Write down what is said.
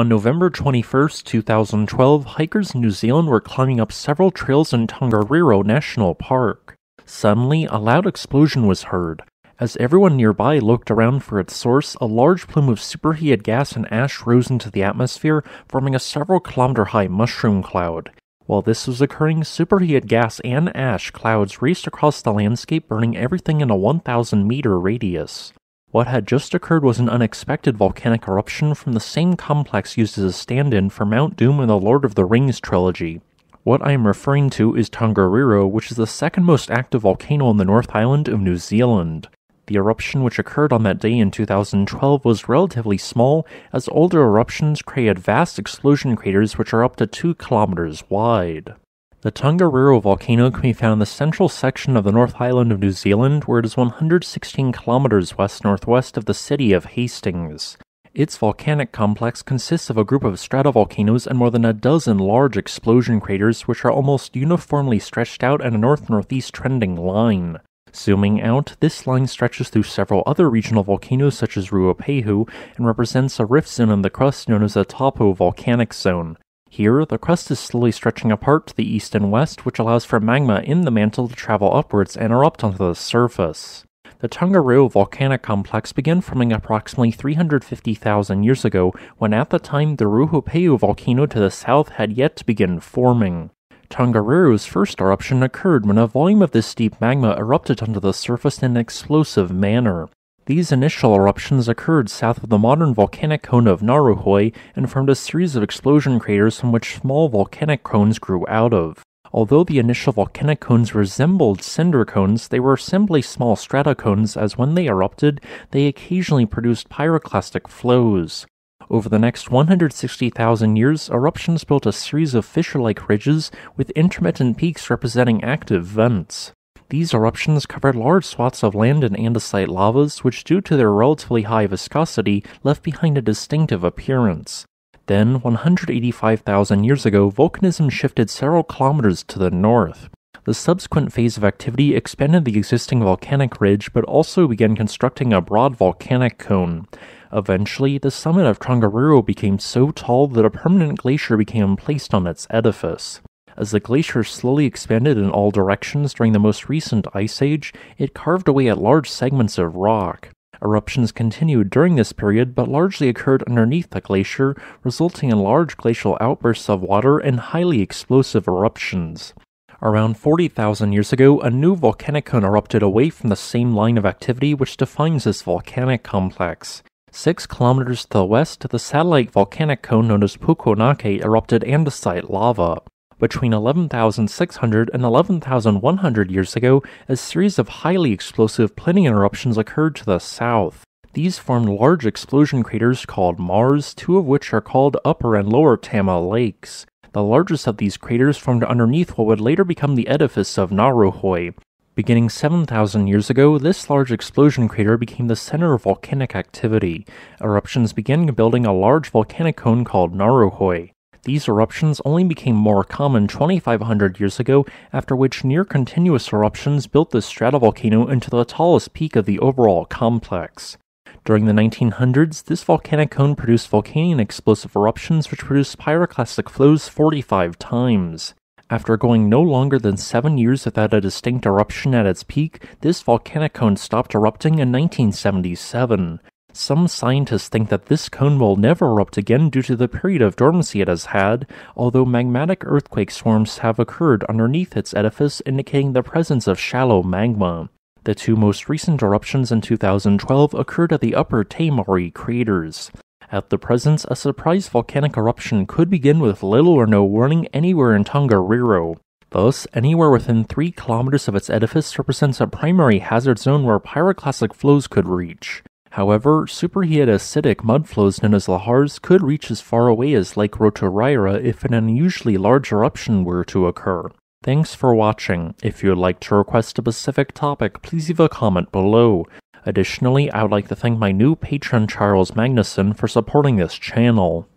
On November 21, 2012, hikers in New Zealand were climbing up several trails in Tongariro National Park. Suddenly, a loud explosion was heard. As everyone nearby looked around for its source, a large plume of superheated gas and ash rose into the atmosphere, forming a several kilometer high mushroom cloud. While this was occurring, superheated gas and ash clouds raced across the landscape, burning everything in a 1,000 meter radius. What had just occurred was an unexpected volcanic eruption from the same complex used as a stand in for Mount Doom in the Lord of the Rings trilogy. What I am referring to is Tongariro, which is the second most active volcano on the North Island of New Zealand. The eruption which occurred on that day in 2012 was relatively small, as older eruptions created vast explosion craters which are up to 2 kilometers wide. The Tongariro volcano can be found in the central section of the North Island of New Zealand, where it is 116 kilometers west northwest of the city of Hastings. Its volcanic complex consists of a group of stratovolcanoes and more than a dozen large explosion craters, which are almost uniformly stretched out in a north northeast trending line. Zooming out, this line stretches through several other regional volcanoes such as Ruapehu and represents a rift zone in the crust known as the Taupo volcanic zone. Here, the crust is slowly stretching apart to the east and west, which allows for magma in the mantle to travel upwards and erupt onto the surface. The Tongariro volcanic complex began forming approximately 350,000 years ago, when at the time the Ruapehu volcano to the south had yet to begin forming. Tongariro's first eruption occurred when a volume of this deep magma erupted onto the surface in an explosive manner. These initial eruptions occurred south of the modern volcanic cone of Ngauruhoe and formed a series of explosion craters from which small volcanic cones grew out of. Although the initial volcanic cones resembled cinder cones, they were simply small stratocones as when they erupted, they occasionally produced pyroclastic flows. Over the next 160,000 years, eruptions built a series of fissure like ridges with intermittent peaks representing active vents. These eruptions covered large swaths of land and andesite lavas, which, due to their relatively high viscosity, left behind a distinctive appearance. Then, 185,000 years ago, volcanism shifted several kilometers to the north. The subsequent phase of activity expanded the existing volcanic ridge, but also began constructing a broad volcanic cone. Eventually, the summit of Tongariro became so tall that a permanent glacier became placed on its edifice. As the glacier slowly expanded in all directions during the most recent ice age, it carved away at large segments of rock. Eruptions continued during this period, but largely occurred underneath the glacier, resulting in large glacial outbursts of water and highly explosive eruptions. Around 40,000 years ago, a new volcanic cone erupted away from the same line of activity which defines this volcanic complex. Six kilometers to the west, the satellite volcanic cone known as Pukeonake erupted andesite lava. Between 11,600 and 11,100 years ago, a series of highly explosive Plinian eruptions occurred to the south. These formed large explosion craters called maars, two of which are called Upper and Lower Tama Lakes. The largest of these craters formed underneath what would later become the edifice of Ngauruhoe. Beginning 7,000 years ago, this large explosion crater became the center of volcanic activity. Eruptions began building a large volcanic cone called Ngauruhoe. These eruptions only became more common 2,500 years ago, after which near continuous eruptions built the stratovolcano into the tallest peak of the overall complex. During the 1900s, this volcanic cone produced volcanic explosive eruptions which produced pyroclastic flows 45 times. After going no longer than seven years without a distinct eruption at its peak, this volcanic cone stopped erupting in 1977. Some scientists think that this cone will never erupt again due to the period of dormancy it has had, although magmatic earthquake swarms have occurred underneath its edifice, indicating the presence of shallow magma. The two most recent eruptions in 2012 occurred at the upper Te craters. At the present, a surprise volcanic eruption could begin with little or no warning anywhere in Tongariro. Thus, anywhere within 3 kilometers of its edifice represents a primary hazard zone where pyroclastic flows could reach. However, superheated acidic mudflows known as lahars could reach as far away as Lake Rotoaira if an unusually large eruption were to occur. Thanks for watching. If you would like to request a specific topic, please leave a comment below. Additionally, I would like to thank my new patron Charles Magnuson for supporting this channel.